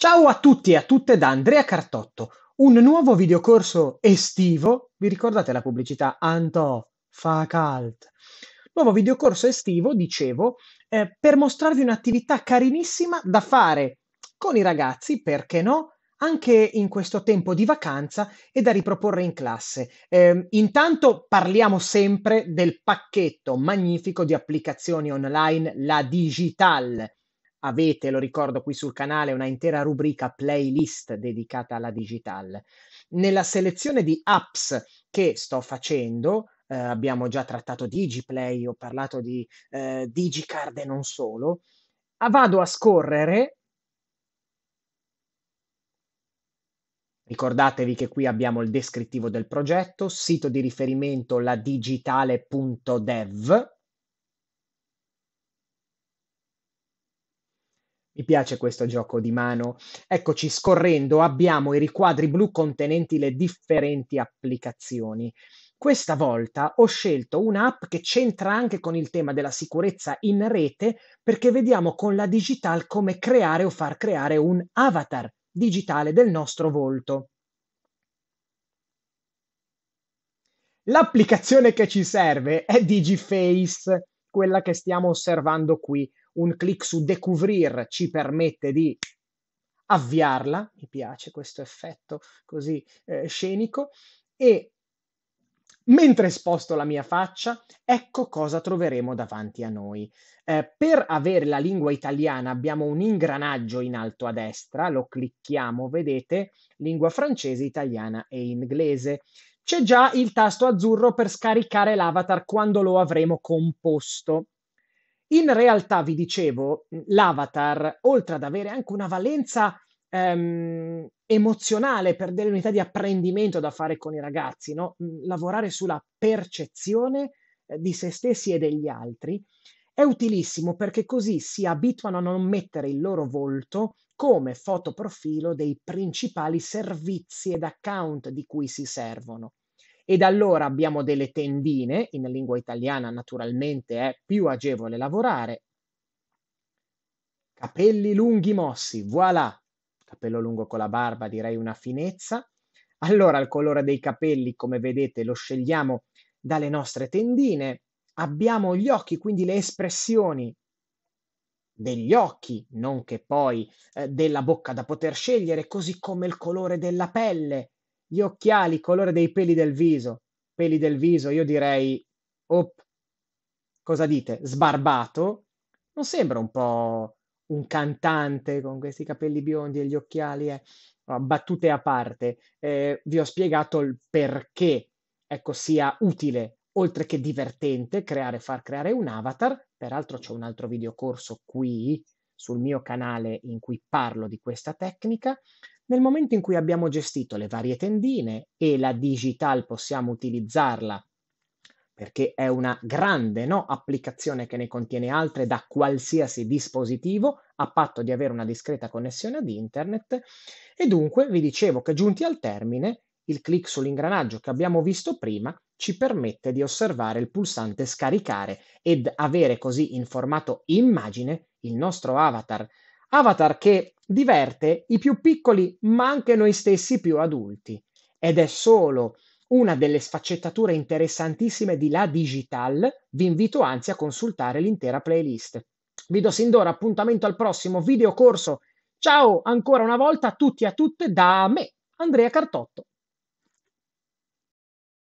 Ciao a tutti e a tutte da Andrea Cartotto. Un nuovo videocorso estivo. Vi ricordate la pubblicità? Antò, fa calt. Nuovo videocorso estivo, dicevo, eh, per mostrarvi un'attività carinissima da fare con i ragazzi, perché no? Anche in questo tempo di vacanza e da riproporre in classe. Eh, intanto parliamo sempre del pacchetto magnifico di applicazioni online, la Digital avete, lo ricordo qui sul canale, una intera rubrica playlist dedicata alla digital. Nella selezione di apps che sto facendo, eh, abbiamo già trattato DigiPlay, ho parlato di eh, DigiCard e non solo, vado a scorrere. Ricordatevi che qui abbiamo il descrittivo del progetto, sito di riferimento la digitale.dev, Mi piace questo gioco di mano. Eccoci, scorrendo abbiamo i riquadri blu contenenti le differenti applicazioni. Questa volta ho scelto un'app che c'entra anche con il tema della sicurezza in rete perché vediamo con la digital come creare o far creare un avatar digitale del nostro volto. L'applicazione che ci serve è Digiface, quella che stiamo osservando qui un clic su Découvrir ci permette di avviarla, mi piace questo effetto così eh, scenico, e mentre sposto la mia faccia, ecco cosa troveremo davanti a noi. Eh, per avere la lingua italiana abbiamo un ingranaggio in alto a destra, lo clicchiamo, vedete, lingua francese, italiana e inglese. C'è già il tasto azzurro per scaricare l'avatar quando lo avremo composto. In realtà, vi dicevo, l'avatar, oltre ad avere anche una valenza ehm, emozionale per delle unità di apprendimento da fare con i ragazzi, no? lavorare sulla percezione eh, di se stessi e degli altri, è utilissimo perché così si abituano a non mettere il loro volto come fotoprofilo dei principali servizi ed account di cui si servono. Ed allora abbiamo delle tendine, in lingua italiana naturalmente è più agevole lavorare. Capelli lunghi mossi, voilà! Capello lungo con la barba, direi una finezza. Allora il colore dei capelli, come vedete, lo scegliamo dalle nostre tendine. Abbiamo gli occhi, quindi le espressioni degli occhi, non che poi eh, della bocca da poter scegliere, così come il colore della pelle, gli occhiali, colore dei peli del viso. Peli del viso, io direi, op, cosa dite? Sbarbato? Non sembra un po' un cantante con questi capelli biondi e gli occhiali? Eh? battute a parte, eh, vi ho spiegato il perché ecco, sia utile, oltre che divertente, creare, far creare un avatar. Peraltro c'è un altro videocorso qui sul mio canale in cui parlo di questa tecnica. Nel momento in cui abbiamo gestito le varie tendine e la digital possiamo utilizzarla perché è una grande no, applicazione che ne contiene altre da qualsiasi dispositivo, a patto di avere una discreta connessione ad internet. E dunque vi dicevo che giunti al termine, il clic sull'ingranaggio che abbiamo visto prima ci permette di osservare il pulsante scaricare ed avere così in formato immagine il nostro avatar Avatar che diverte i più piccoli, ma anche noi stessi più adulti. Ed è solo una delle sfaccettature interessantissime di La Digital. Vi invito anzi a consultare l'intera playlist. Vi do sin d'ora appuntamento al prossimo videocorso. Ciao ancora una volta a tutti e a tutte da me, Andrea Cartotto.